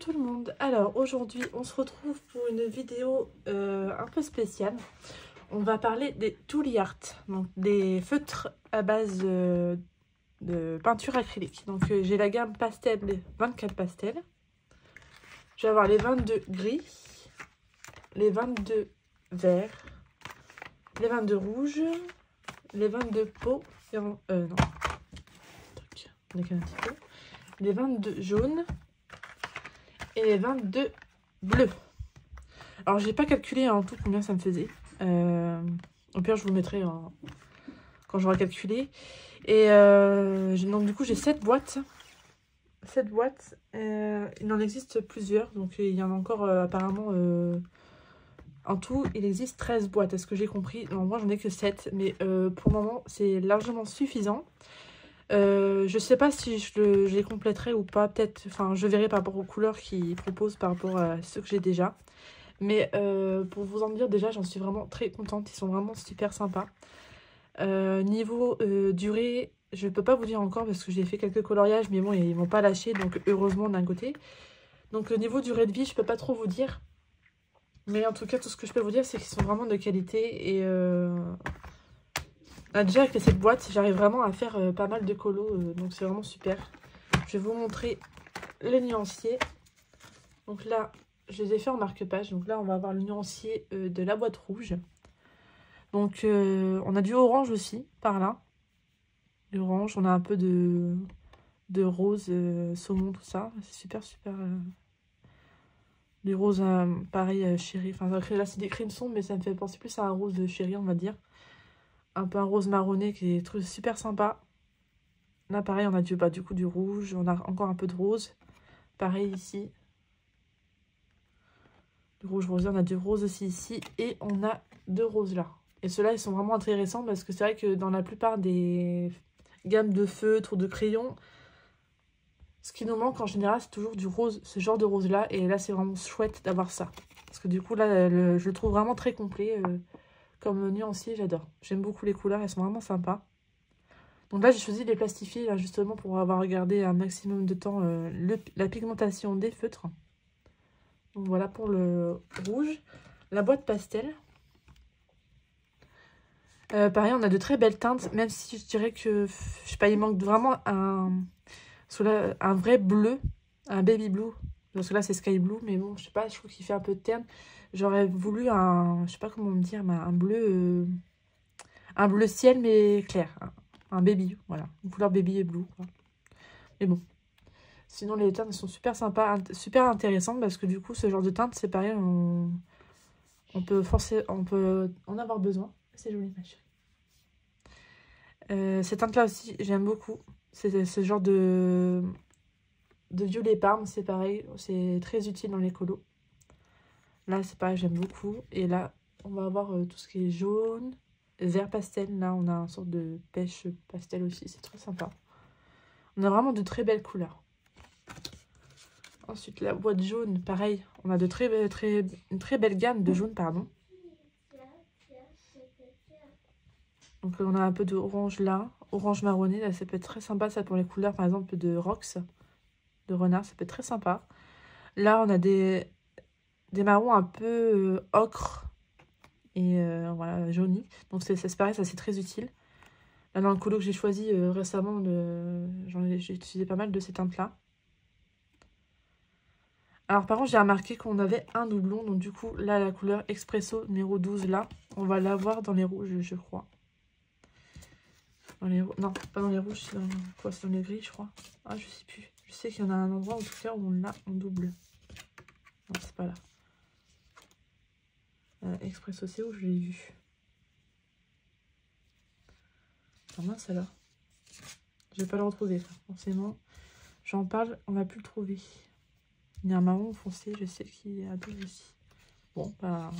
tout le monde Alors aujourd'hui on se retrouve pour une vidéo euh, un peu spéciale. On va parler des Tooly Art, donc des feutres à base euh, de peinture acrylique. Donc euh, j'ai la gamme pastel, les 24 pastels. Je vais avoir les 22 gris, les 22 verts, les 22 rouges, les 22 peaux, non, on un petit peu, les 22 jaunes, et les 22 bleus. Alors, j'ai pas calculé en tout combien ça me faisait. Euh, au pire, je vous mettrai quand j'aurai calculé. Et euh, donc, du coup, j'ai 7 boîtes. 7 boîtes. Euh, il en existe plusieurs. Donc, il y en a encore apparemment... en tout, il existe 13 boîtes. Est-ce que j'ai compris? Non, moi, j'en ai que 7. Mais pour le moment, c'est largement suffisant. Euh, je sais pas si je, les compléterai ou pas. Peut-être, enfin, je verrai par rapport aux couleurs qu'ils proposent par rapport à ceux que j'ai déjà. Mais euh, pour vous en dire, déjà, j'en suis vraiment très contente. Ils sont vraiment super sympas. Euh, niveau durée, je peux pas vous dire encore parce que j'ai fait quelques coloriages, mais bon, ils m'ont pas lâché, donc heureusement d'un côté. Donc niveau durée de vie, je peux pas trop vous dire. Mais en tout cas, tout ce que je peux vous dire, c'est qu'ils sont vraiment de qualité et ah, déjà avec cette boîte, j'arrive vraiment à faire euh, pas mal de colos, euh, donc c'est vraiment super. Je vais vous montrer les nuanciers. Donc là, je les ai fait en marque-page. Donc là, on va avoir le nuancier euh, de la boîte rouge. Donc on a du orange aussi, par là. L'orange, on a un peu de, rose, saumon, tout ça. C'est super, super... Du rose, pareil, chéri. Enfin, là, c'est des crimsons, mais ça me fait penser plus à un rose de chéri, on va dire un peu un rose marronné qui est super sympa. Là, pareil, on a du, bah, du coup du rouge. On a encore un peu de rose. Pareil ici. Du rouge rosé. On a du rose aussi ici. Et on a deux roses là. Et ceux-là, ils sont vraiment intéressants parce que c'est vrai que dans la plupart des gammes de feutres ou de crayons, ce qui nous manque en général, c'est toujours du rose, ce genre de rose-là. Et là, c'est vraiment chouette d'avoir ça. Parce que du coup, là, je le trouve vraiment très complet. Euh, comme nuancier, j'adore. J'aime beaucoup les couleurs, elles sont vraiment sympas. Donc là, j'ai choisi de les plastifier justement pour avoir regardé un maximum de temps euh, la pigmentation des feutres. Donc voilà pour le rouge. La boîte pastel. Euh, pareil, on a de très belles teintes, même si je dirais que, je sais pas, il manque vraiment un, un vrai bleu, un baby blue. Parce que là, c'est sky blue, mais bon, je sais pas, je trouve qu'il fait un peu de terne. J'aurais voulu un, je sais pas comment me dire, un bleu, euh, un bleu ciel mais clair, un, baby, voilà, une couleur baby et blue. Mais bon, sinon les teintes sont super sympas, super intéressantes parce que du coup ce genre de teinte c'est pareil, on, peut forcer, on peut en avoir besoin. C'est joli ma chérie. Euh, cette teinte là aussi j'aime beaucoup, c'est ce genre de de violet parme, c'est pareil, c'est très utile dans les colos. Là, c'est pareil, j'aime beaucoup. Et là, on va avoir euh, tout ce qui est jaune, vert pastel. Là, on a une sorte de pêche pastel aussi. C'est très sympa. On a vraiment de très belles couleurs. Ensuite, la boîte jaune, pareil. On a de très, très, une très belle gamme de jaune, pardon. Donc, on a un peu d'orange là. Orange marronné, là, ça peut être très sympa. Ça, pour les couleurs, par exemple, de Rox, de renard, ça peut être très sympa. Là, on a des des marrons un peu euh, ocre et euh, voilà, jaunis. Donc c'est pareil, ça c'est très utile. Là dans le colo que j'ai choisi euh, récemment, j'ai utilisé pas mal de ces teintes-là. Alors par contre j'ai remarqué qu'on avait un doublon, donc du coup là la couleur Expresso numéro 12 là, on va l'avoir dans les rouges je crois. Non, pas dans les rouges, c'est dans, dans les gris je crois. Ah je sais plus. Je sais qu'il y en a un endroit en tout cas où on l'a en double. Non c'est pas là. Euh, Expresso, c'est où je l'ai vu Ah mince alors. Je vais pas le retrouver, forcément. J'en parle, on va plus le trouver. Il y a un marron foncé, je sais qu'il a deux ici. Bon, bah...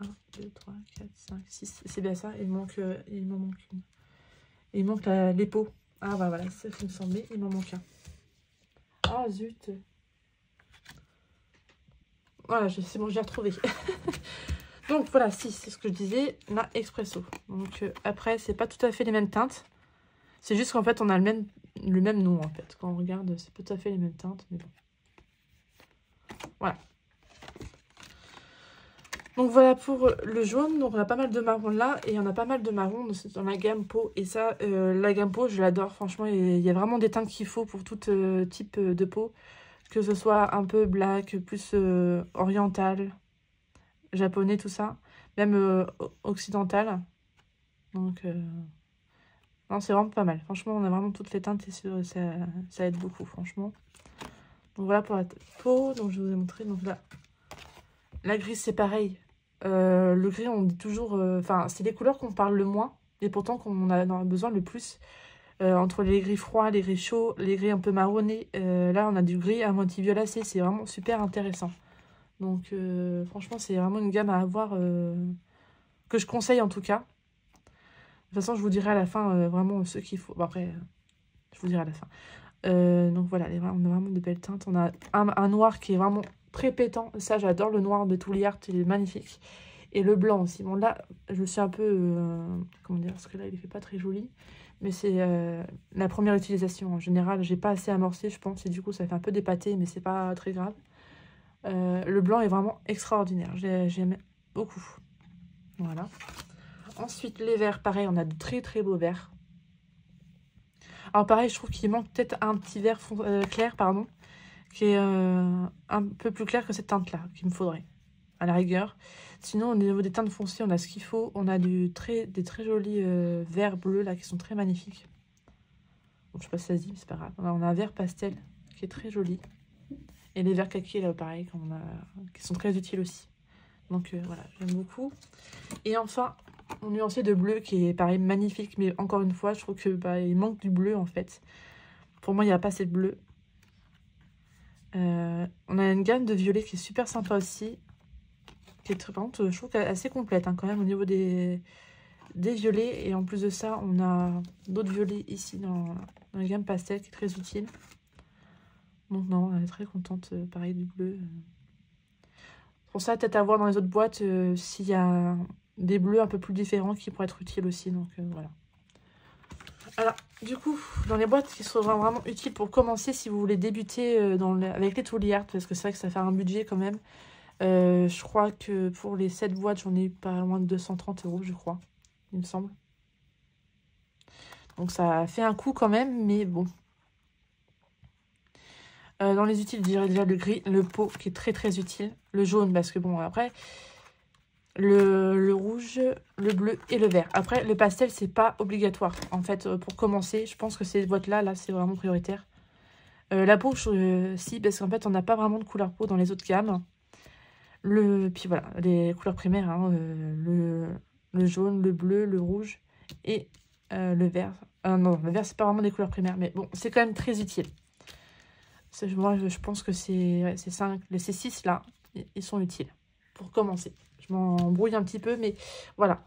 1, 2, 3, 4, 5, 6. C'est bien ça, il manque, euh, il m'en manque une. Il manque peaux. Ah bah voilà, qui me semblait, il m'en manque un. Ah zut voilà, c'est bon, j'ai retrouvé. Donc voilà, si, c'est ce que je disais, la Expresso. Donc euh, après, c'est pas tout à fait les mêmes teintes. C'est juste qu'en fait, on a le même, nom, en fait. Quand on regarde, c'est tout à fait les mêmes teintes, mais bon. Voilà. Donc voilà pour le jaune. Donc on a pas mal de marron là et on a pas mal de marron dans la gamme peau. Et ça, euh, la gamme peau, je l'adore. Franchement, il y a vraiment des teintes qu'il faut pour tout euh, type de peau. Que ce soit un peu black, plus oriental, japonais, tout ça. Même occidental. Donc, non, c'est vraiment pas mal. Franchement, on a vraiment toutes les teintes et ça, ça aide beaucoup, franchement. Donc voilà pour la peau. Donc je vous ai montré. Donc là, la grise, c'est pareil. Euh, le gris, on dit toujours... Euh, enfin, c'est les couleurs qu'on parle le moins. Et pourtant qu'on a, besoin le plus. Euh, entre les gris froids, les gris chauds, les gris un peu marronnés. là, on a du gris à moitié violacé. C'est vraiment super intéressant. Donc, franchement, c'est vraiment une gamme à avoir que je conseille en tout cas. De toute façon, je vous dirai à la fin vraiment ce qu'il faut. Bon, après, je vous dirai à la fin. donc voilà, on a vraiment de belles teintes. On a un noir qui est vraiment très pétant. Ça, j'adore le noir de Touliard, il est magnifique. Et le blanc aussi. Bon, là, je suis un peu... Euh, comment dire Parce que là, il fait pas très joli. Mais c'est euh, la première utilisation. En général, j'ai pas assez amorcé, je pense. Et du coup, ça fait un peu dépaté, mais c'est pas très grave. Euh, le blanc est vraiment extraordinaire. J'aime beaucoup. Voilà. Ensuite, les verts, pareil, on a de très très beaux verts. Alors pareil, je trouve qu'il manque peut-être un petit vert clair, pardon qui est euh, un peu plus clair que cette teinte-là, qu'il me faudrait, à la rigueur. Sinon, au niveau des teintes foncées, on a ce qu'il faut. On a des très jolis euh, verts bleus, là, qui sont très magnifiques. je sais pas si ça se dit, mais c'est pas grave. On a, un vert pastel qui est très joli. Et les verts kaki, là, pareil, qui sont très utiles aussi. Donc, euh, voilà, j'aime beaucoup. Et enfin, mon nuancier de bleu qui est, pareil, magnifique. Mais encore une fois, je trouve qu'il bah, manque du bleu, en fait. Pour moi, il n'y a pas assez de bleu. Euh, on a une gamme de violets qui est super sympa aussi. Qui est très, je trouve qu'elle est assez complète hein, quand même au niveau des, des violets. Et en plus de ça, on a d'autres violets ici dans, la gamme pastel qui est très utile. Donc non, elle est très contente, euh, pareil, du bleu. Pour ça, peut-être à voir dans les autres boîtes euh, s'il y a des bleus un peu plus différents qui pourraient être utiles aussi. Donc voilà. Alors, du coup, dans les boîtes qui seront vraiment utiles pour commencer si vous voulez débuter euh, dans avec les Touliard, parce que c'est vrai que ça fait un budget quand même. Euh, je crois que pour les 7 boîtes, j'en ai pas loin de 230 euros, je crois, il me semble. Donc ça fait un coup quand même, mais bon. Euh, dans les utiles, je dirais déjà le gris, le pot qui est très très utile. Le jaune, parce que bon, après, le, rouge, le bleu et le vert. Après, le pastel, c'est pas obligatoire. En fait, euh, pour commencer, je pense que ces boîtes-là, là, c'est vraiment prioritaire. La peau, si, parce qu'en fait, on n'a pas vraiment de couleur peau dans les autres gammes. Le, puis voilà, les couleurs primaires, hein, le, le, jaune, le bleu, le rouge et le vert. non, le vert, c'est pas vraiment des couleurs primaires, mais bon, c'est quand même très utile. Moi, je pense que c'est ces 5, les C6 là, ils sont utiles pour commencer. Je m'embrouille un petit peu, mais voilà.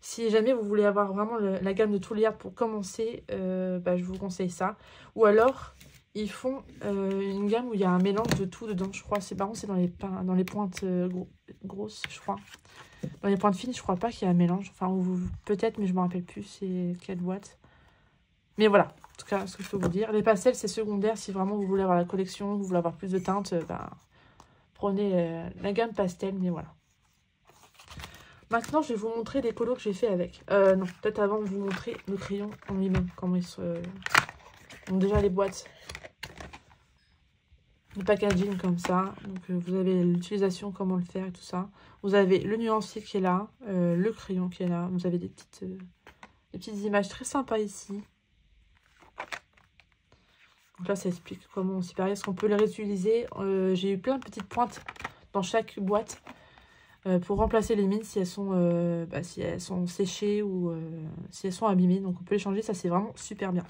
Si jamais vous voulez avoir vraiment la gamme de Touliard pour commencer, euh, bah, je vous conseille ça. Ou alors, ils font euh, une gamme où il y a un mélange de tout dedans, je crois. C'est marrant, c'est dans les, dans les pointes euh, grosses, je crois. Dans les pointes fines, je crois pas qu'il y a un mélange. Enfin, peut-être, mais je me rappelle plus c'est quelle boîte. Mais voilà, en tout cas, ce que je peux vous dire. Les pastels, c'est secondaire. Si vraiment vous voulez avoir la collection, vous voulez avoir plus de teintes, bah, prenez la gamme pastel, mais voilà. Maintenant, je vais vous montrer les colos que j'ai fait avec. Euh, non, peut-être avant de vous montrer le crayon en lui-même, comment il se... Donc déjà les boîtes, packaging comme ça. Donc euh, vous avez l'utilisation, comment le faire et tout ça. Vous avez le nuancier qui est là, euh, le crayon qui est là. Vous avez des petites, des petites images très sympas ici. Donc là, ça explique comment on s'y parie. Est-ce qu'on peut les réutiliser? J'ai eu plein de petites pointes dans chaque boîte. Euh, pour remplacer les mines si elles sont, euh, bah, si elles sont séchées ou euh, si elles sont abîmées. Donc on peut les changer, ça c'est vraiment super bien.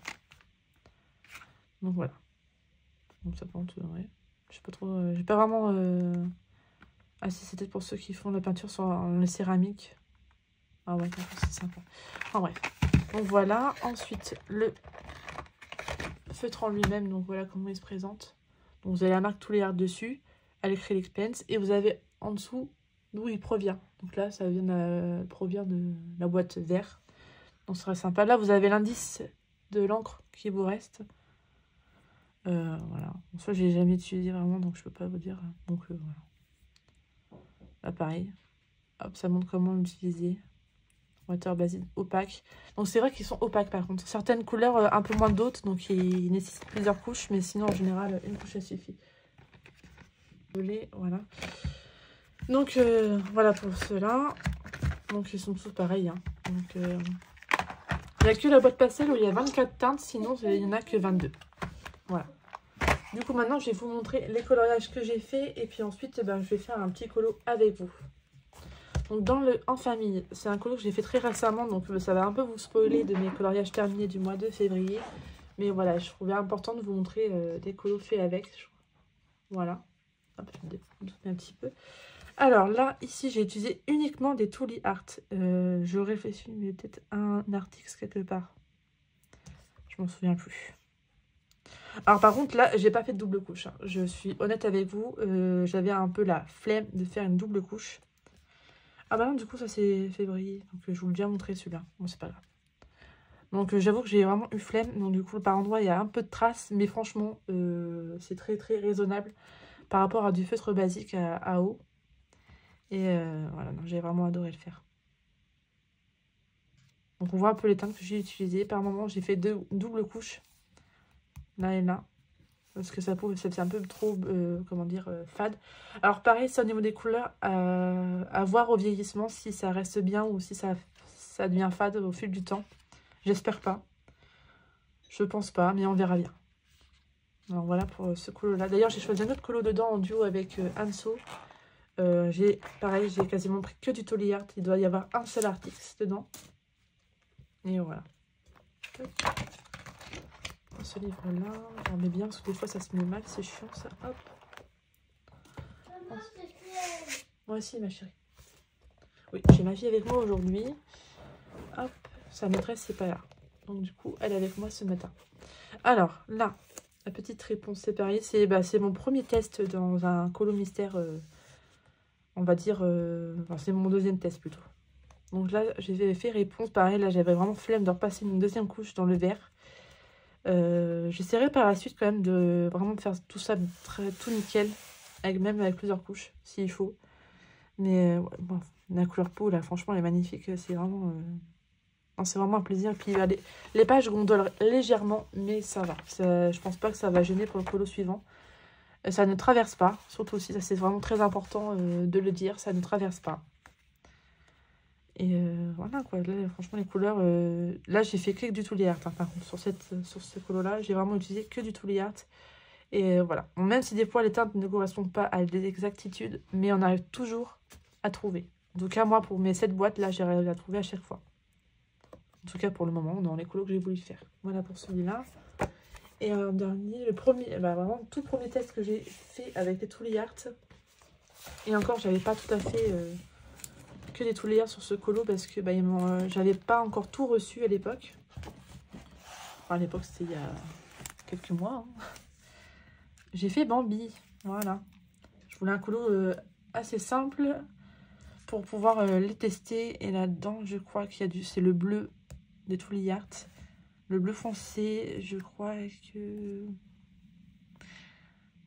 Donc voilà. Donc ça plante, ouais. Je sais pas trop, j'ai pas vraiment... Ah si, c'était pour ceux qui font la peinture sur les céramiques. Ah ouais, c'est sympa. Enfin bref. Donc voilà. Ensuite, le feutre en lui-même. Donc voilà comment il se présente. Donc vous avez la marque tous les dessus. Elle écrit l'expense. Et vous avez en dessous d'où il provient. Donc là, ça vient provient de la boîte vert. Donc ce serait sympa. Là, vous avez l'indice de l'encre qui vous reste. Euh, voilà. soit j'ai jamais utilisé vraiment, donc je peux pas vous dire. Donc euh, voilà. Là, pareil. Hop, ça montre comment l'utiliser. Water Basic opaque. Donc c'est vrai qu'ils sont opaques par contre. Certaines couleurs euh, un peu moins d'autres, donc ils nécessitent plusieurs couches, mais sinon en général une couche ça suffit. Voilà. Donc voilà pour cela. Donc ils sont tous pareils. Hein. Il n'y a que la boîte pastel où il y a 24 teintes, sinon il n'y en a que 22. Du coup, maintenant, je vais vous montrer les coloriages que j'ai fait. Et puis ensuite, eh ben, je vais faire un petit colo avec vous. Donc, dans le En Famille, c'est un colo que j'ai fait très récemment. Donc, ça va un peu vous spoiler de mes coloriages terminés du mois de février. Mais voilà, je trouvais important de vous montrer euh, des colos faits avec. Voilà. Hop, je un petit peu. Alors là, ici, j'ai utilisé uniquement des Tooly Art. Euh, je réfléchis, mais peut-être un article quelque part. Je m'en souviens plus. Alors par contre, là, j'ai pas fait de double couche. Hein. Je suis honnête avec vous. Euh, j'avais un peu la flemme de faire une double couche. Ah bah non, du coup, ça c'est février. Donc je vous l'ai déjà montré celui-là. Bon, c'est pas grave. Donc euh, j'avoue que j'ai vraiment eu flemme. Donc du coup, par endroit, il y a un peu de traces. Mais franchement, euh, c'est très très raisonnable par rapport à du feutre basique à, eau. Et voilà, j'ai vraiment adoré le faire. Donc on voit un peu les teintes que j'ai utilisées. Par moment, j'ai fait deux doubles couches là et là. Parce que ça c'est un peu trop, euh, comment dire, euh, fade. Alors pareil, c'est au niveau des couleurs, euh, à voir au vieillissement si ça reste bien ou si ça, ça devient fade au fil du temps. J'espère pas. Je pense pas, mais on verra bien. Alors voilà pour ce colo-là. D'ailleurs, j'ai choisi un autre colo dedans en duo avec Anso. j'ai pareil, j'ai quasiment pris que du Tolly. Il doit y avoir un seul article dedans. Et voilà ce livre-là. J'en mets bien parce que des fois ça se met mal, c'est chiant ça. Hop. Moi aussi, ma chérie. Oui, j'ai ma fille avec moi aujourd'hui. Hop, sa maîtresse, c'est pas là. Donc du coup, elle est avec moi ce matin. Alors, là, la petite réponse séparée, c'est bah, mon premier test dans un colo mystère, euh, on va dire, euh, c'est mon deuxième test plutôt. Donc là, j'ai fait réponse, pareil, là j'avais vraiment flemme de repasser une deuxième couche dans le verre. Euh, j'essaierai par la suite quand même de vraiment faire tout ça très, tout nickel, avec, même avec plusieurs couches, s'il faut. Mais euh, la couleur peau, là, franchement, elle est magnifique. C'est vraiment, euh, c'est un plaisir. Puis les, les, pages gondolent légèrement, mais ça va. je pense pas que ça va gêner pour le polo suivant. Ça ne traverse pas, surtout aussi, ça c'est vraiment très important de le dire, ça ne traverse pas. Et euh, voilà quoi, là, franchement les couleurs, euh, là j'ai fait que du Tooly Art, hein, par contre sur, sur ce colo là, j'ai vraiment utilisé que du Tooly Art. Et euh, voilà, même si des fois les teintes ne correspondent pas à des exactitudes, mais on arrive toujours à trouver. En tout cas moi pour mes 7 boîtes là, j'ai réussi à trouver à chaque fois. En tout cas pour le moment, dans les colos que j'ai voulu faire. Voilà pour celui-là. Et en dernier, le premier, bah, vraiment tout premier test que j'ai fait avec les Tooly Art. Et encore, j'avais pas tout à fait que des Touléas sur ce colo parce que bah, euh, j'avais pas encore tout reçu à l'époque. Enfin, à l'époque, c'était il y a quelques mois. Hein. J'ai fait Bambi, voilà. Je voulais un colo euh, assez simple pour pouvoir euh, les tester. Et là-dedans, je crois qu'il y a du... C'est le bleu des Art. Le bleu foncé, je crois que...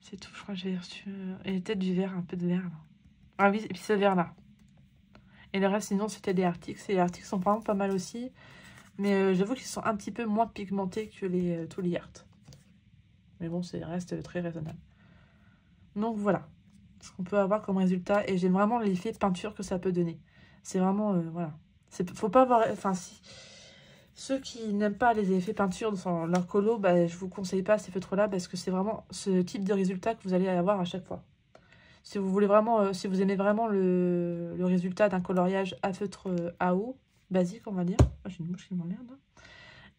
C'est tout, je crois que j'ai reçu... Et peut-être du vert, un peu de vert. Là. Ah oui, et puis ce vert là. Et le reste, sinon, c'était des articles. Et les articles sont vraiment pas mal aussi. Mais euh, j'avoue qu'ils sont un petit peu moins pigmentés que les euh, Art. Mais bon, c'est reste très raisonnable. Donc voilà ce qu'on peut avoir comme résultat. Et j'aime vraiment l'effet peinture que ça peut donner. C'est vraiment, euh, voilà. Faut pas avoir, enfin si, ceux qui n'aiment pas les effets peinture dans leur colo, bah, je vous conseille pas ces feutres-là parce que c'est vraiment ce type de résultat que vous allez avoir à chaque fois. Si vous voulez vraiment, euh, si vous aimez vraiment le, résultat d'un coloriage à feutre euh, à eau, basique on va dire. Oh, J'ai une mouche qui m'emmerde.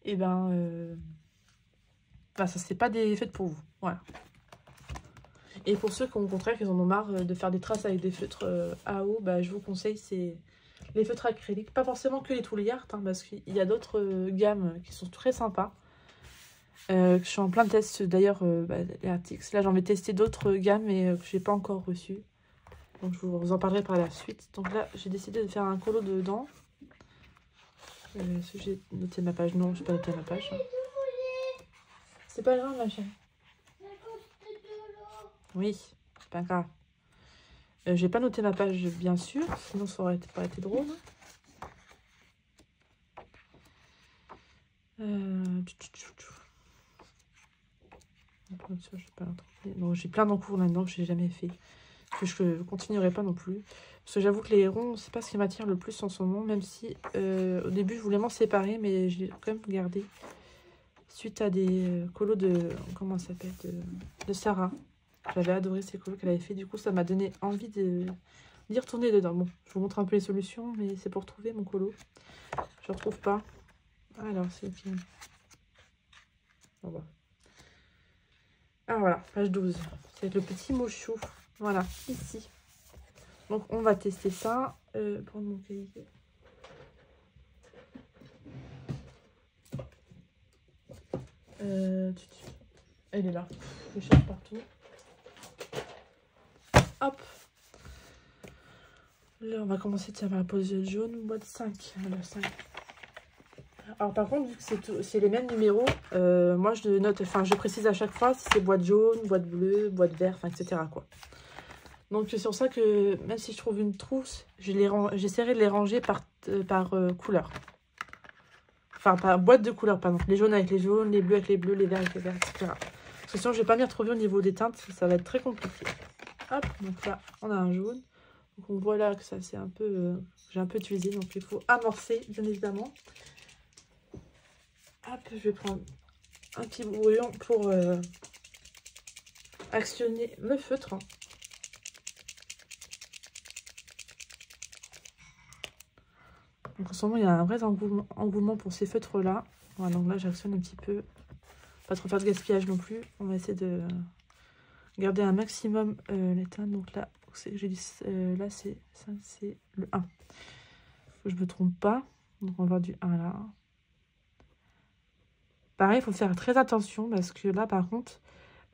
Et eh ben, euh, ben, ça c'est pas des feutres pour vous. Voilà. Et pour ceux qui ont au contraire, en ont marre de faire des traces avec des feutres à eau, bah, je vous conseille c'est les feutres acryliques. Pas forcément que les Touliard, hein, parce qu'il y a d'autres gammes qui sont très sympas. Euh, je suis en plein test d'ailleurs euh, bah, les Artix. Là j'en vais tester d'autres gammes mais euh, que j'ai pas encore reçu. Donc je vous en parlerai par la suite. Donc là j'ai décidé de faire un colo dedans. Est-ce que j'ai noté ma page? Non, je n'ai pas noté ma page. C'est pas grave ma chérie. Oui, c'est pas grave. Euh, J'ai pas noté ma page, bien sûr, sinon ça aurait pas été drôle. Donc, j'ai. Bon, j'ai plein d'encours là-dedans que j'ai jamais fait. Que je continuerai pas non plus. Parce que j'avoue que les ronds, c'est pas ce qui m'attire le plus en ce moment. Même si euh, au début je voulais m'en séparer, mais je l'ai quand même gardé. Suite à des euh, colos de. Comment ça s'appelle de, Sarah. J'avais adoré ces colos qu'elle avait fait. Du coup, ça m'a donné envie de d'y retourner dedans. Bon, je vous montre un peu les solutions, mais c'est pour trouver mon colo. Je ne retrouve pas. Alors, c'est qui Bon, bah. Ah voilà, page 12. C'est le petit mot chou. Voilà, ici. Donc, on va tester ça. Euh, mon cahier. Euh, Elle est là. Je cherche partout. Hop. Là, on va commencer tiens, par la pose jaune, boîte 5. Voilà, 5. Alors par contre, vu que c'est les mêmes numéros, euh, moi je note, enfin je précise à chaque fois si c'est boîte jaune, boîte bleue, boîte verte, etc. Donc c'est sur ça que même si je trouve une trousse, j'essaierai de les ranger par, euh, euh, couleur. Enfin par boîte de couleur, pardon. Les jaunes avec les jaunes, les bleus avec les bleus, les verts avec les verts, etc. Parce que sinon je vais pas m'y retrouver au niveau des teintes, ça va être très compliqué. Hop, donc là on a un jaune. Donc on voit là que ça c'est un peu, j'ai un peu utilisé, donc il faut amorcer bien évidemment. Je vais prendre un petit brouillon pour euh, actionner le feutre. Donc en ce moment, il y a un vrai engouement, pour ces feutres-là. Voilà, donc là, j'actionne un petit peu. Pas trop faire de gaspillage non plus. On va essayer de garder un maximum euh, teintes. Donc là, j'ai dit, euh, là c'est le 1. Faut que je me trompe pas. Donc on va voir du 1 là. Pareil, il faut faire très attention parce que là, par contre,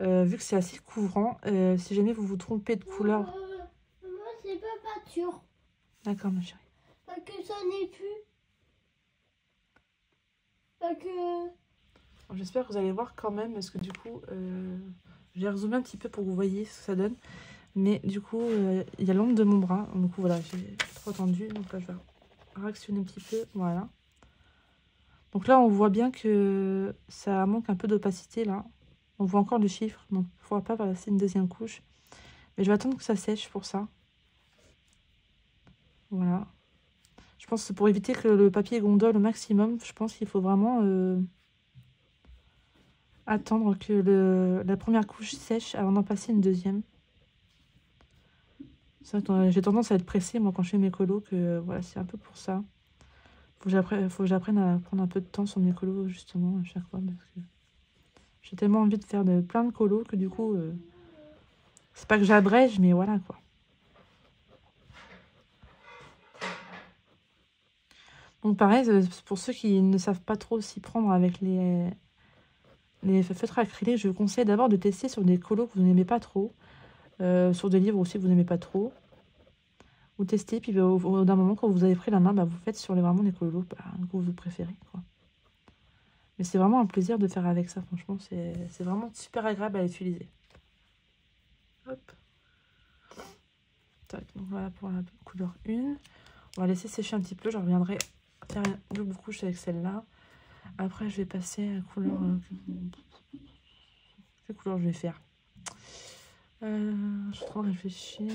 euh, vu que c'est assez couvrant, euh, si jamais vous vous trompez de couleur... Euh, moi, c'est pas peinture. D'accord, ma chérie. Parce que ça n'est plus. Parce que. J'espère que vous allez voir quand même, parce que du coup, euh, j'ai rezoomé un petit peu pour que vous voyez ce que ça donne. Mais du coup, il y a l'ombre de mon bras. Donc voilà, j'ai trop tendu. Donc là, je vais réactionner un petit peu. Voilà. Donc là, on voit bien que ça manque un peu d'opacité là. On voit encore le chiffre, donc il ne faudra pas passer une deuxième couche. Mais je vais attendre que ça sèche pour ça. Voilà. Je pense que pour éviter que le papier gondole au maximum, je pense qu'il faut vraiment euh, attendre que la première couche sèche avant d'en passer une deuxième. J'ai tendance à être pressée, moi, quand je fais mes colos, que voilà, c'est un peu pour ça. Faut que j'apprenne à prendre un peu de temps sur mes colos, justement, à chaque fois, parce que j'ai tellement envie de faire de, plein de colos que du coup, euh, c'est pas que j'abrège, mais voilà, quoi. Donc pareil, pour ceux qui ne savent pas trop s'y prendre avec les, les feutres acryliques, je vous conseille d'abord de tester sur des colos que vous n'aimez pas trop. Euh, sur des livres aussi que vous n'aimez pas trop. Vous testez, puis au, d'un moment, quand vous avez pris la main, bah, vous faites sur les, vraiment les colos bah, que vous préférez. Quoi. Mais c'est vraiment un plaisir de faire avec ça, franchement. C'est vraiment super agréable à utiliser. Donc voilà pour la couleur 1. On va laisser sécher un petit peu. Je reviendrai faire une double couche avec celle-là. Après, je vais passer à la couleur... Euh, quelle couleur je vais faire euh, Je suis en train de réfléchir.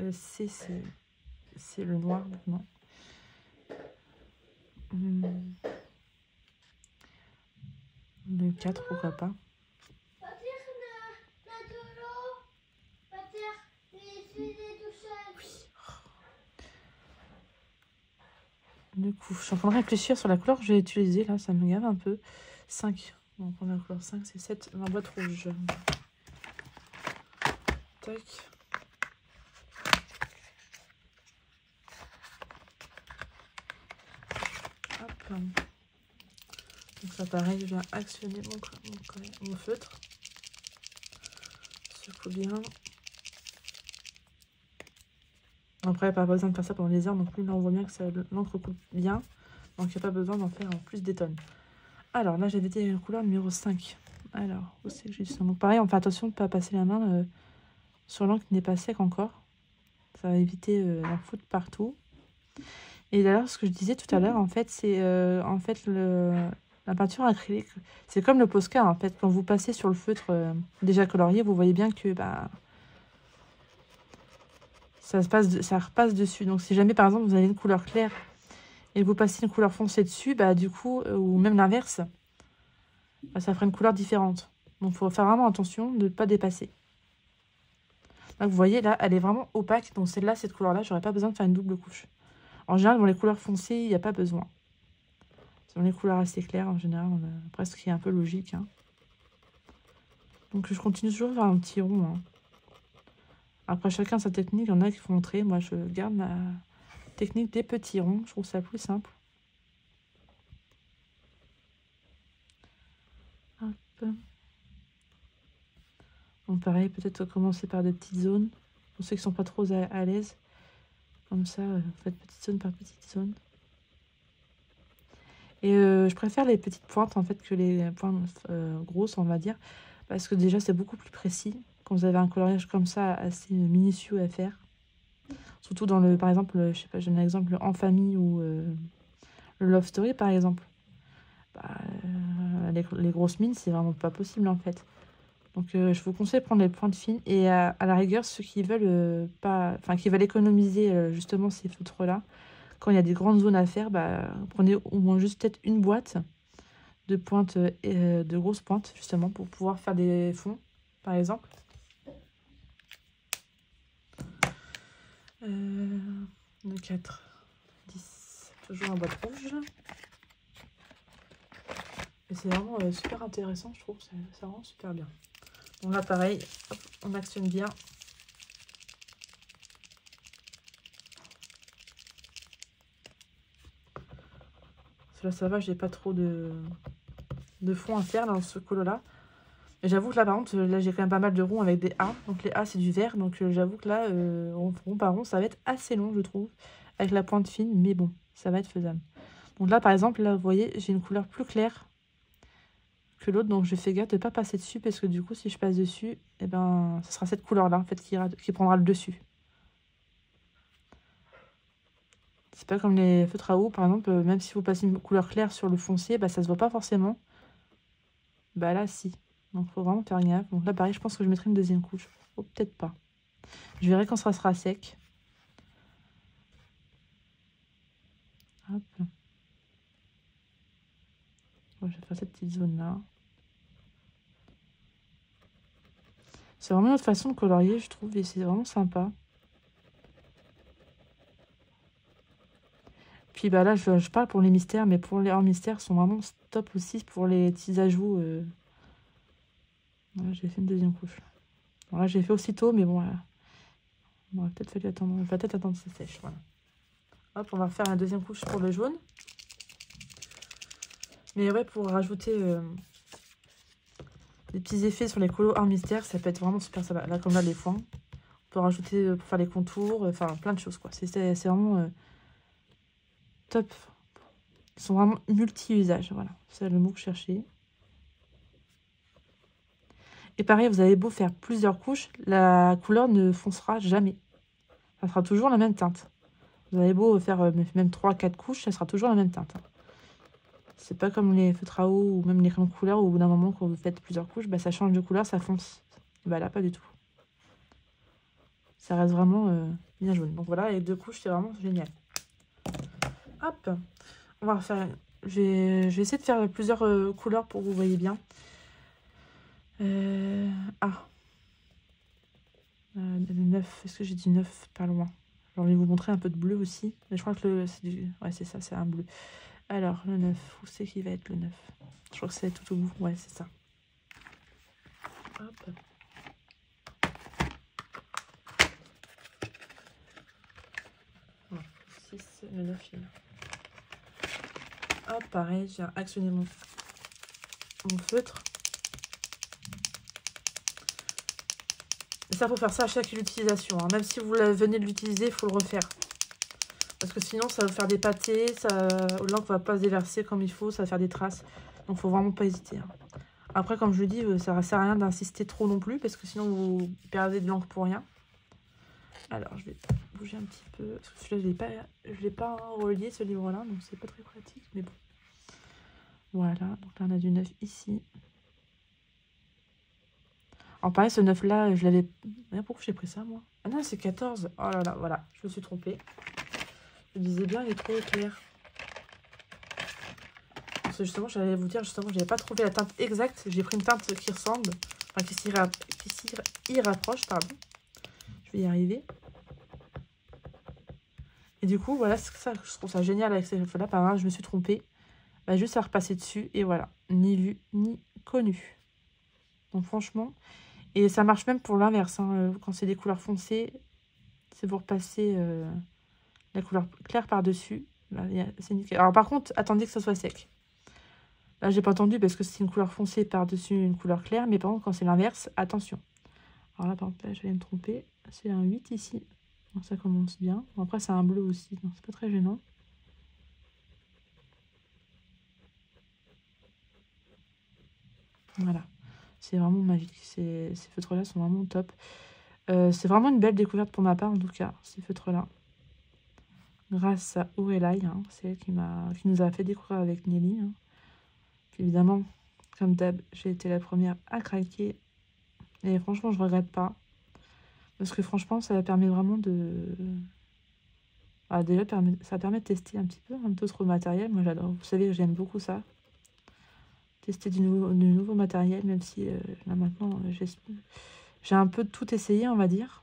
Euh, c'est le noir maintenant. Hum. Le 4, pourquoi pas. Du coup, je suis en train de réfléchir sur la couleur que je vais utiliser. Là, ça me gave un peu. 5. Donc, on a la couleur 5, c'est 7 dans la boîte rouge. Tac. Donc là, pareil, je vais actionner mon, mon, mon feutre. Bien. Après, pas besoin de faire ça pendant des heures non plus. Là, on voit bien que l'encre coupe bien. Donc, il n'y a pas besoin d'en faire en plus des tonnes. Alors, là, j'avais été couleur numéro 5. Alors, où c'est que j'ai ça? Donc, pareil, on fait attention de ne pas passer la main euh, sur l'encre qui n'est pas sec encore. Ça va éviter euh, d'en foutre partout. Et d'ailleurs, ce que je disais tout à l'heure, en fait, c'est euh, en fait le, la peinture acrylique. C'est comme le Posca, en fait. Quand vous passez sur le feutre euh, déjà colorié, vous voyez bien que bah, ça, se passe ça repasse dessus. Donc, si jamais, par exemple, vous avez une couleur claire et que vous passez une couleur foncée dessus, bah, du coup, euh, ou même l'inverse, bah, ça fera une couleur différente. Donc, il faut faire vraiment attention de ne pas dépasser. Là, vous voyez, là, elle est vraiment opaque. Donc, celle-là, cette couleur-là, j'aurais pas besoin de faire une double couche. En général, dans les couleurs foncées, il n'y a pas besoin. Dans les couleurs assez claires, en général, on a presque qui est un peu logique. hein. Donc, je continue toujours vers un petit rond. hein. Après, chacun sa technique. Il y en a qui font montrer. Moi, je garde ma technique des petits ronds. Je trouve ça plus simple. Hop. Donc, pareil, peut-être commencer par des petites zones. Pour ceux qui sont pas trop à l'aise. Comme ça, euh, vous faites petite zone par petite zone. Et euh, je préfère les petites pointes en fait que les pointes euh, grosses, on va dire. Parce que déjà, c'est beaucoup plus précis quand vous avez un coloriage comme ça assez minutieux à faire. Surtout dans le, par exemple, le- je sais pas, je donne un exemple, le en famille ou euh, le love story par exemple. Bah, euh, les grosses mines, c'est vraiment pas possible en fait. Donc euh, je vous conseille de prendre les pointes fines et à, à la rigueur ceux qui veulent euh, pas, qui veulent économiser euh, justement ces feutres là, quand il y a des grandes zones à faire, bah, prenez au moins juste peut-être une boîte de pointes, euh, euh, de grosses pointes justement pour pouvoir faire des fonds par exemple. Euh, le 4, 10, toujours en boîte rouge. Et c'est vraiment euh, super intéressant, je trouve. C'est vraiment super bien. Donc là, pareil, on actionne bien. Là, ça va, j'ai pas trop de, de fond à faire dans ce colo-là. J'avoue que là, par contre, là, j'ai quand même pas mal de ronds avec des A. Donc les A, c'est du vert. Donc euh, j'avoue que là, euh, rond par rond, ça va être assez long, je trouve. Avec la pointe fine, mais bon, ça va être faisable. Donc là, par exemple, là, vous voyez, j'ai une couleur plus claire l'autre. Donc je fais gaffe de ne pas passer dessus. Parce que du coup, si je passe dessus, eh ben, ce sera cette couleur-là, en fait, qui, prendra le dessus. C'est pas comme les feutres à eau, par exemple, euh, même si vous passez une couleur claire sur le foncé, bah, ça se voit pas forcément. Bah là, si. Donc, faut vraiment faire gaffe. Donc là, pareil, je pense que je mettrai une deuxième couche. Oh, peut-être pas. Je verrai quand ça sera sec. Hop. Bon, je vais faire cette petite zone-là. C'est vraiment une autre façon de colorier, je trouve, et c'est vraiment sympa. Puis bah là, je, je parle pour les mystères, mais pour les hors mystères, sont vraiment top aussi pour les petits ajouts. euh. J'ai fait une deuxième couche. Là, j'ai fait aussitôt, mais bon, il aurait peut-être fallu attendre. Il va peut-être attendre que ça sèche. Voilà. Hop, on va faire la deuxième couche pour le jaune. Mais ouais, pour rajouter euh, des petits effets sur les colos hors mystère, ça peut être vraiment super sympa. Là, comme là, les foins. On peut rajouter euh, pour faire les contours, euh, enfin plein de choses, quoi. C'est vraiment euh, top. Ils sont vraiment multi-usages, voilà. C'est le mot que je cherchais. Et pareil, vous avez beau faire plusieurs couches, la couleur ne foncera jamais. Ça sera toujours la même teinte. Vous avez beau faire même 3-4 couches, ça sera toujours la même teinte. C'est pas comme les feutres à eau ou même les crayons de couleur où au bout d'un moment, quand vous faites plusieurs couches, bah, ça change de couleur, ça fonce. Bah là, pas du tout. Ça reste vraiment euh, bien jaune. Donc voilà, les deux couches, c'est vraiment génial. Hop, on va faire. Je vais, je vais essayer de faire plusieurs euh, couleurs pour que vous voyez bien. Euh, Ah. Euh, le 9, est-ce que j'ai dit 9 Pas loin. Alors, je vais vous montrer un peu de bleu aussi. Mais je crois que le, c'est du... Ouais, c'est ça, c'est un bleu. Alors, le 9, où c'est qui va être le 9 Je crois que c'est tout au bout. Ouais, c'est ça. Hop. Voilà, 6, le 9 il. Hop, pareil, j'ai actionné mon, mon feutre. Et ça, faut faire ça à chaque utilisation. hein. Même si vous venez de l'utiliser, il faut le refaire. Parce que sinon, ça va faire des pâtés, ça... l'encre va pas se déverser comme il faut, ça va faire des traces. Donc, faut vraiment pas hésiter. hein. Après, comme je le dis, euh, ça ne sert à rien d'insister trop non plus, parce que sinon vous perdez de l'encre pour rien. Alors, je vais bouger un petit peu, parce que celui-là, je ne l'ai pas, pas relié, ce livre-là, donc c'est pas très pratique, mais bon. Voilà, donc là, on a du neuf ici. Alors pareil, ce neuf là, je l'avais... Pourquoi j'ai pris ça, moi? Ah non, c'est 14. Oh là là, voilà, je me suis trompée. Je disais bien, il est trop clair. Parce que justement, j'allais vous dire, justement, je n'avais pas trouvé la teinte exacte. J'ai pris une teinte qui ressemble, enfin qui s'y rapproche, pardon. Je vais y arriver. Et du coup, voilà, ça, je trouve ça génial avec ces là Par je me suis trompée. Bah, juste à repasser dessus et voilà. Ni vu, ni connu. Donc franchement, et ça marche même pour l'inverse. Hein. Quand c'est des couleurs foncées, c'est pour passer euh, la couleur claire par-dessus. Alors par contre, attendez que ça soit sec. Là, j'ai pas entendu parce que c'est une couleur foncée par-dessus une couleur claire. Mais par contre, quand c'est l'inverse, attention. Alors là, par exemple, je vais me tromper. C'est un 8 ici. Donc ça commence bien. après, c'est un bleu aussi. Donc c'est pas très gênant. Voilà. C'est vraiment magique. Ces, feutres-là sont vraiment top. Euh, c'est vraiment une belle découverte pour ma part, en tout cas, ces feutres-là. Grâce à Aurélie, hein, c'est elle qui, qui nous a fait découvrir avec Nelly. Hein. Évidemment, comme d'hab, j'ai été la première à craquer. Et franchement, je regrette pas. Parce que franchement, ça permet vraiment de... Ah, déjà, ça permet de tester un petit peu d'autres matériel. Moi, j'adore. Vous savez, j'aime beaucoup ça tester du nouveau, matériel, même si euh, là maintenant j'ai un peu tout essayé, on va dire.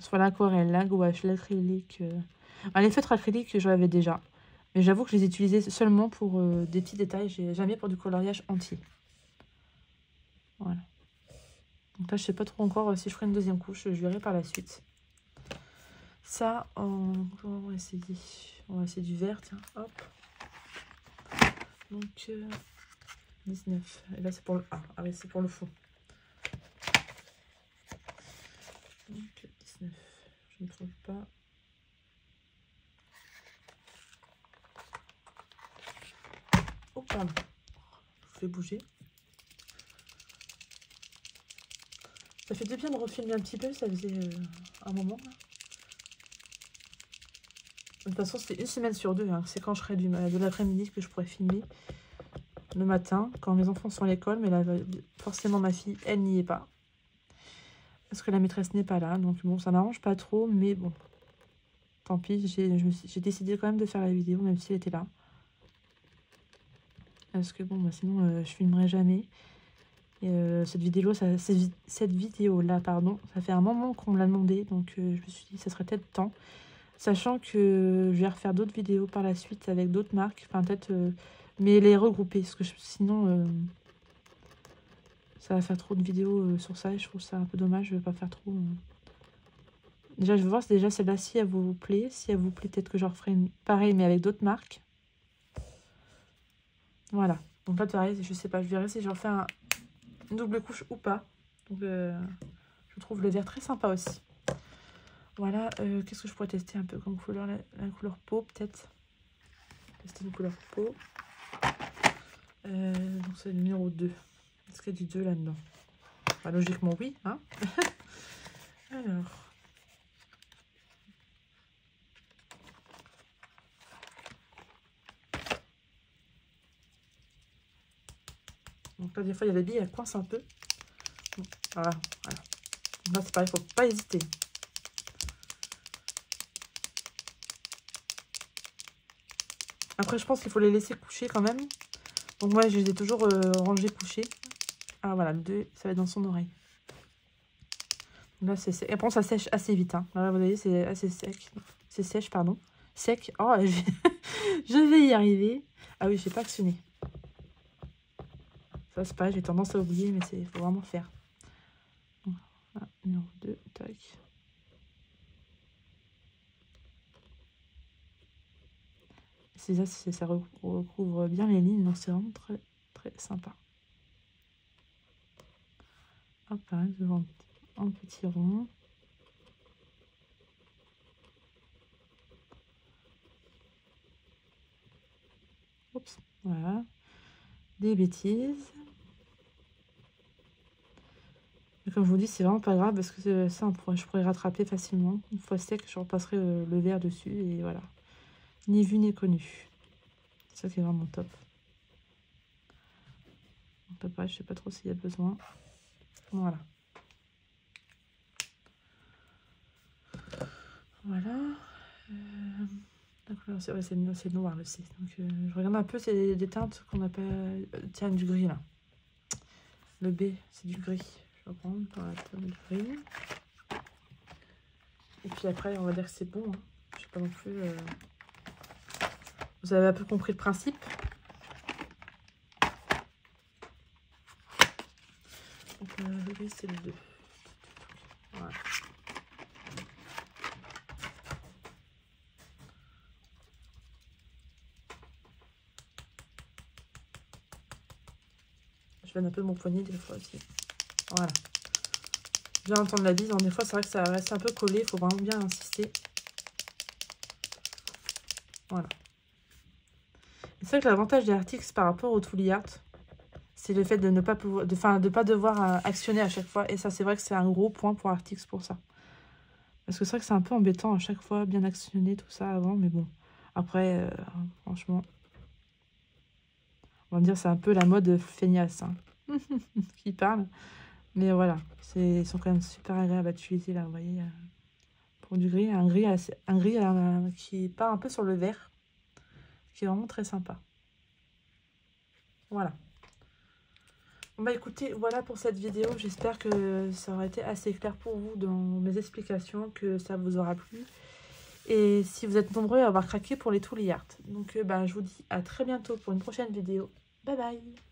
Soit l'aquarelle, la gouache, l'acrylique. Euh... les feutres acryliques, je l'avais déjà. Mais j'avoue que je les utilisais seulement pour euh, des petits détails, jamais pour du coloriage entier. Voilà. Donc là, je sais pas trop encore euh, si je ferai une deuxième couche, je verrai par la suite. Ça, on, on va essayer? On va essayer du vert, tiens, hop. Donc, 19. Euh, Et là, c'est pour le Ah, ah oui, c'est pour le fond. Donc, 19. Je ne trouve pas. Oh, pardon. Je fais bouger. Ça fait du bien de refilmer un petit peu, ça faisait euh, un moment. De toute façon, c'est une semaine sur deux. Hein. C'est quand je serai de l'après-midi que je pourrais filmer. Le matin, quand mes enfants sont à l'école. Mais là, forcément, ma fille, elle n'y est pas. Parce que la maîtresse n'est pas là. Donc, bon, ça m'arrange pas trop. Mais bon, tant pis. J'ai décidé quand même de faire la vidéo, même si elle était là. Parce que bon, bah, sinon, euh, je filmerai jamais. Euh, cette vidéo, ça, cette vidéo là, pardon, ça fait un moment qu'on me l'a demandé. Donc, euh, je me suis dit, ça serait peut-être temps. Sachant que je vais refaire d'autres vidéos par la suite avec d'autres marques. Enfin, peut-être... Mais les regrouper. Parce que sinon... Euh, ça va faire trop de vidéos euh, sur ça. Et je trouve ça un peu dommage. Je vais pas faire trop... Déjà, je vais voir si déjà celle-là, si elle vous plaît. Si elle vous plaît, peut-être que je referai une pareil, mais avec d'autres marques. Voilà. Donc là, pareil, je sais pas. Je verrai si je refais un, une double couche ou pas. Donc, je trouve le vert très sympa aussi. Voilà, euh, qu'est-ce que je pourrais tester un peu comme couleur La, couleur peau, peut-être? Tester une couleur peau. Euh, donc c'est le numéro 2. Est-ce qu'il y a du 2 là-dedans Logiquement, oui. Hein Alors. Donc là, des fois, il y a des billes, elles coincent un peu. Voilà, voilà. Là, c'est pareil, il ne faut pas hésiter. Après, je pense qu'il faut les laisser coucher quand même. Donc moi, je les ai toujours euh, rangés couchés. Ah voilà, le 2, ça va être dans son oreille. Là, c'est Et après, ça sèche assez vite. Hein. Là, vous voyez, c'est assez sec. C'est sèche, pardon. Sec. Oh, je vais y arriver. Ah oui, je n'ai pas actionné. Ça, c'est pareil, j'ai tendance à oublier, mais il faut vraiment faire. Voilà, numéro 2, tac. ça, ça recouvre bien les lignes, donc c'est vraiment très très sympa. Hop, pareil, devant un petit rond. Oups, voilà. des bêtises. Comme je vous dis, c'est vraiment pas grave parce que ça, on je pourrais rattraper facilement. Une fois sec, je repasserai le, le verre dessus et voilà. Ni vu ni connu. C'est ça qui est vraiment top. Papa, je sais pas trop s'il y a besoin. Voilà. Voilà. Euh, c'est noir le. Donc, euh, je regarde un peu, c'est des teintes qu'on appelle. Tiens, du gris là. Le B, c'est du gris. Je vais prendre par la teinte du gris. Et puis après, on va dire que c'est bon. Hein. Je sais pas non plus. Euh, vous avez un peu compris le principe. Donc, le gris, c'est le 2. Voilà. Je vais un peu mon poignet des fois aussi. Voilà. Bien entendre la bise. Des fois, c'est vrai que ça reste un peu collé. Il faut vraiment bien insister. Voilà. C'est vrai que l'avantage des Artix par rapport au Tooly Art, c'est le fait de ne pas pouvoir, de, de pas devoir euh, actionner à chaque fois. Et ça, c'est vrai que c'est un gros point pour Artix pour ça. Parce que c'est vrai que c'est un peu embêtant à chaque fois, bien actionner tout ça avant. Mais bon, après, euh, franchement, on va dire c'est un peu la mode feignasse hein, qui parle. Mais voilà, ils sont quand même super agréables à utiliser là, vous voyez. Euh, pour du gris, un gris, un gris qui part un peu sur le vert, qui est vraiment très sympa. Voilà. Bah écoutez, voilà pour cette vidéo. J'espère que ça aura été assez clair pour vous dans mes explications, que ça vous aura plu. Et si vous êtes nombreux à avoir craqué pour les Tooly Art. Donc euh, bah, je vous dis à très bientôt pour une prochaine vidéo. Bye bye